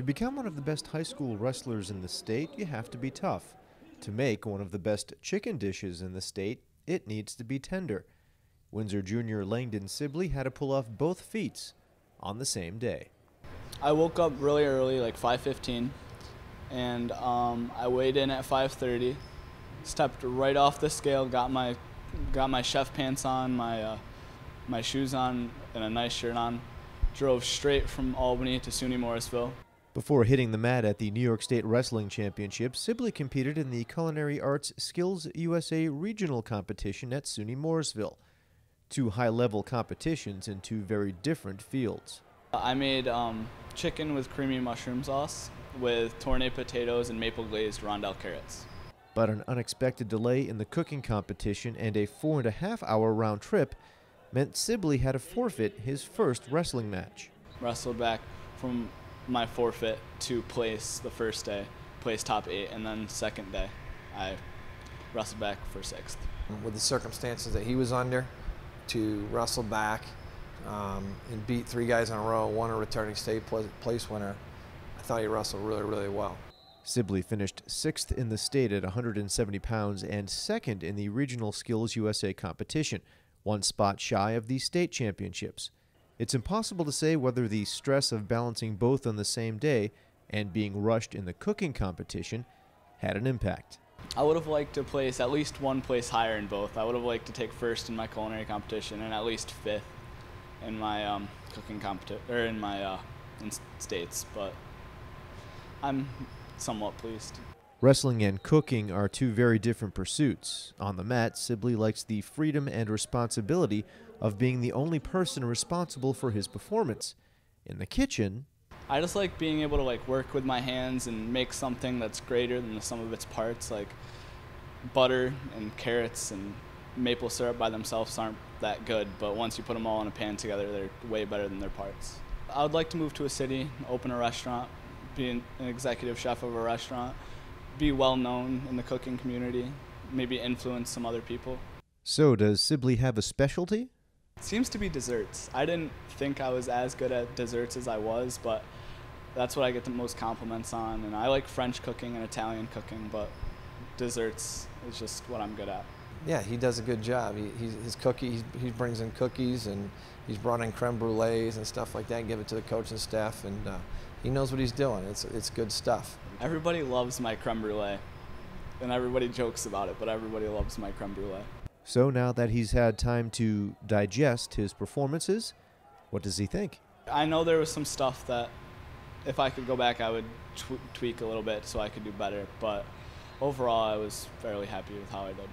To become one of the best high school wrestlers in the state, you have to be tough. To make one of the best chicken dishes in the state, it needs to be tender. Windsor junior Langdon Sibley had to pull off both feats on the same day. I woke up really early, like 5:15, and um, I weighed in at 5:30. Stepped right off the scale, got my got my chef pants on, my uh, my shoes on, and a nice shirt on. Drove straight from Albany to SUNY Morrisville. Before hitting the mat at the New York State Wrestling Championship, Sibley competed in the Culinary Arts Skills USA Regional Competition at SUNY Morrisville. Two high level competitions in two very different fields. I made um, chicken with creamy mushroom sauce with tourne potatoes and maple glazed rondelle carrots. But an unexpected delay in the cooking competition and a four and a half hour round trip meant Sibley had to forfeit his first wrestling match. Wrestled back from my forfeit to place the first day, place top eight, and then second day, I wrestled back for sixth. With the circumstances that he was under, to wrestle back um, and beat three guys in a row, one a returning state place winner, I thought he wrestled really, really well. Sibley finished sixth in the state at 170 pounds and second in the Regional Skills USA competition one spot shy of the state championships. It's impossible to say whether the stress of balancing both on the same day and being rushed in the cooking competition had an impact. I would have liked to place at least one place higher in both. I would have liked to take first in my culinary competition and at least fifth in my um, cooking competition or in my uh, in states, but I'm somewhat pleased. Wrestling and cooking are two very different pursuits. On the mat, Sibley likes the freedom and responsibility of being the only person responsible for his performance. In the kitchen, I just like being able to like work with my hands and make something that's greater than the sum of its parts. Like butter and carrots and maple syrup by themselves aren't that good, but once you put them all in a pan together, they're way better than their parts. I would like to move to a city, open a restaurant, be an executive chef of a restaurant be well known in the cooking community, maybe influence some other people. So, does Sibley have a specialty? seems to be desserts. I didn't think I was as good at desserts as I was, but that's what I get the most compliments on. And I like French cooking and Italian cooking, but desserts is just what I'm good at. Yeah, he does a good job. He, his cookies, he brings in cookies and he's brought in creme brulees and stuff like that and give it to the coaching staff. And uh, he knows what he's doing. It's, it's good stuff. Everybody loves my creme brulee, and everybody jokes about it, but everybody loves my creme brulee. So now that he's had time to digest his performances, what does he think? I know there was some stuff that if I could go back, I would tweak a little bit so I could do better, but overall, I was fairly happy with how I did.